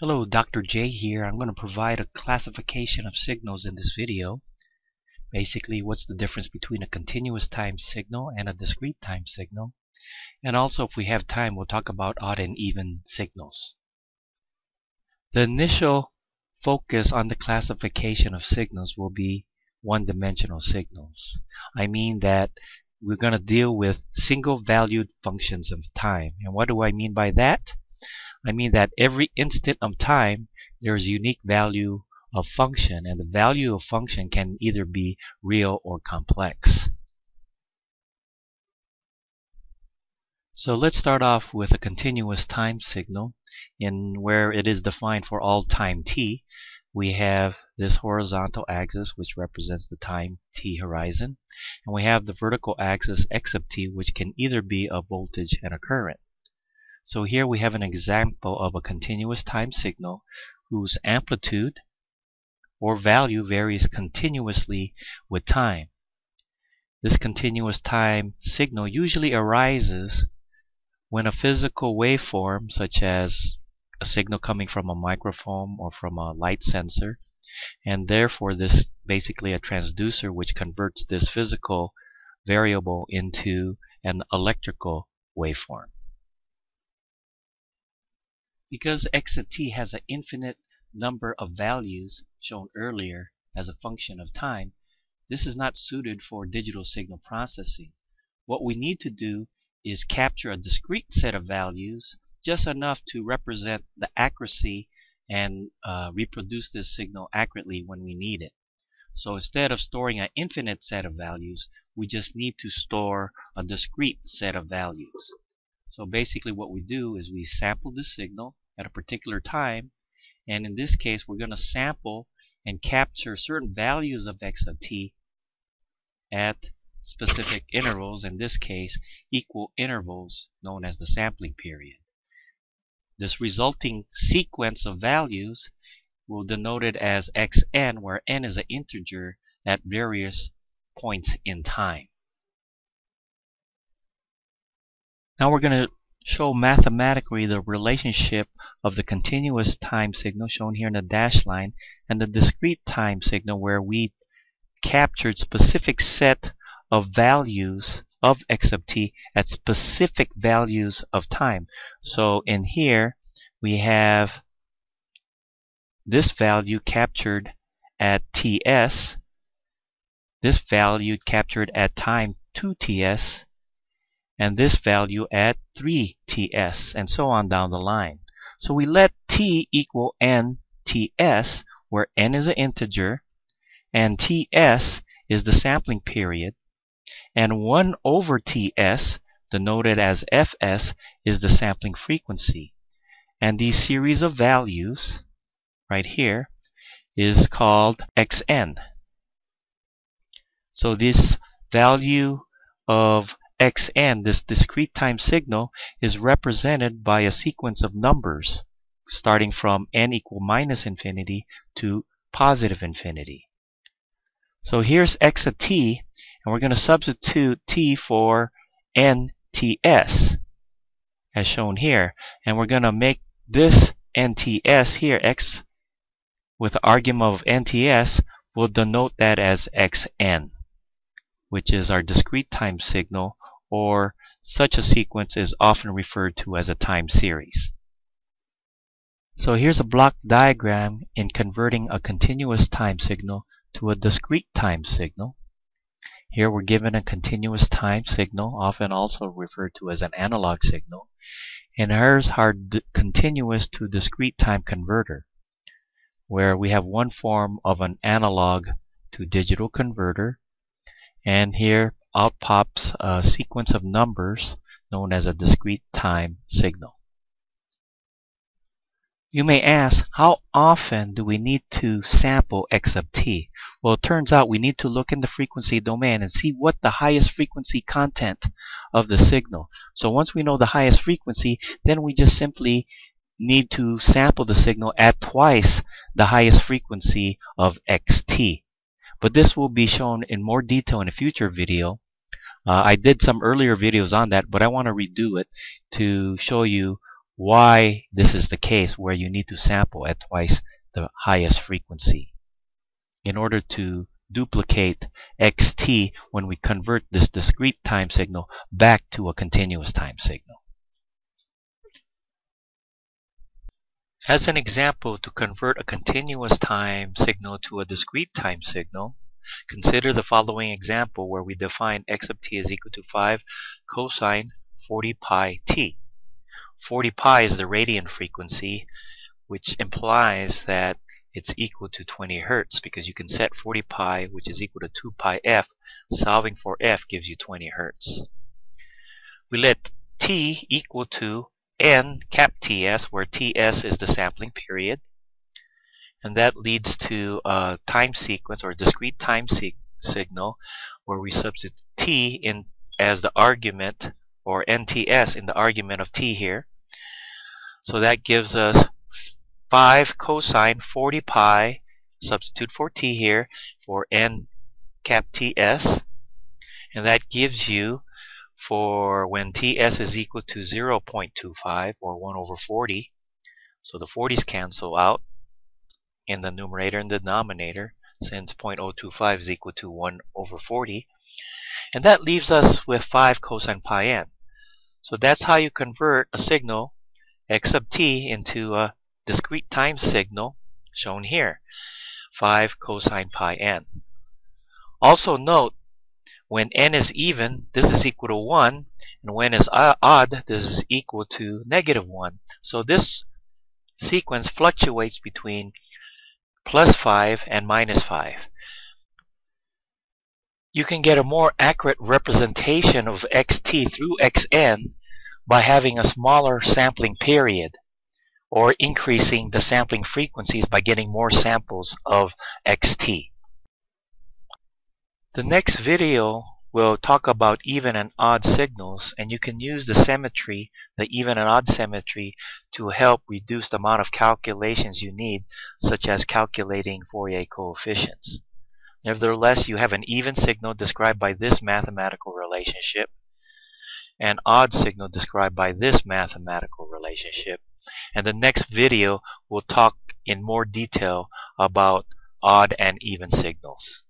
Hello, Dr. J here. I'm going to provide a classification of signals in this video. Basically, what's the difference between a continuous time signal and a discrete time signal. And also, if we have time, we'll talk about odd and even signals. The initial focus on the classification of signals will be one-dimensional signals. I mean that we're going to deal with single-valued functions of time. And what do I mean by that? I mean that every instant of time there is unique value of function and the value of function can either be real or complex. So let's start off with a continuous time signal in where it is defined for all time t. We have this horizontal axis which represents the time t horizon and we have the vertical axis x of t which can either be a voltage and a current. So here we have an example of a continuous time signal whose amplitude or value varies continuously with time. This continuous time signal usually arises when a physical waveform such as a signal coming from a microphone or from a light sensor and therefore this basically a transducer which converts this physical variable into an electrical waveform. Because x of t has an infinite number of values shown earlier as a function of time, this is not suited for digital signal processing. What we need to do is capture a discrete set of values just enough to represent the accuracy and uh, reproduce this signal accurately when we need it. So instead of storing an infinite set of values, we just need to store a discrete set of values. So basically what we do is we sample the signal at a particular time. And in this case, we're going to sample and capture certain values of x of t at specific intervals, in this case, equal intervals known as the sampling period. This resulting sequence of values will denote it as xn, where n is an integer at various points in time. Now we're going to show mathematically the relationship of the continuous time signal shown here in the dashed line and the discrete time signal where we captured specific set of values of x of t at specific values of time. So in here we have this value captured at ts, this value captured at time 2ts, and this value at 3ts, and so on down the line. So we let t equal n ts, where n is an integer, and ts is the sampling period, and 1 over ts, denoted as fs, is the sampling frequency. And these series of values, right here, is called xn. So this value of xn, this discrete time signal, is represented by a sequence of numbers starting from n equal minus infinity to positive infinity. So here's x of t, and we're going to substitute t for nts, as shown here. And we're going to make this nts here, x with the argument of nts, we'll denote that as xn, which is our discrete time signal or such a sequence is often referred to as a time series. So here's a block diagram in converting a continuous time signal to a discrete time signal. Here we're given a continuous time signal, often also referred to as an analog signal, and here's our continuous to discrete time converter, where we have one form of an analog to digital converter, and here out pops a sequence of numbers known as a discrete time signal. You may ask, how often do we need to sample x of t? Well, it turns out we need to look in the frequency domain and see what the highest frequency content of the signal. So once we know the highest frequency, then we just simply need to sample the signal at twice the highest frequency of xt. But this will be shown in more detail in a future video. Uh, I did some earlier videos on that, but I want to redo it to show you why this is the case where you need to sample at twice the highest frequency in order to duplicate xt when we convert this discrete time signal back to a continuous time signal. As an example, to convert a continuous time signal to a discrete time signal, consider the following example where we define x of t is equal to 5 cosine 40 pi t. 40 pi is the radian frequency, which implies that it's equal to 20 hertz because you can set 40 pi, which is equal to 2 pi f. Solving for f gives you 20 hertz. We let t equal to n cap ts, where ts is the sampling period. And that leads to a time sequence or a discrete time signal where we substitute t in as the argument or nts in the argument of t here. So that gives us 5 cosine 40 pi, substitute for t here, for n cap ts. And that gives you for when ts is equal to 0.25 or 1 over 40. So the 40s cancel out in the numerator and denominator since 0.025 is equal to 1 over 40. And that leaves us with 5 cosine pi n. So that's how you convert a signal x sub t into a discrete time signal shown here, 5 cosine pi n. Also note when n is even, this is equal to 1. And when is odd, this is equal to negative 1. So this sequence fluctuates between plus 5 and minus 5. You can get a more accurate representation of xt through xn by having a smaller sampling period or increasing the sampling frequencies by getting more samples of xt. The next video will talk about even and odd signals and you can use the symmetry, the even and odd symmetry to help reduce the amount of calculations you need such as calculating Fourier coefficients. Nevertheless, you have an even signal described by this mathematical relationship an odd signal described by this mathematical relationship. And the next video will talk in more detail about odd and even signals.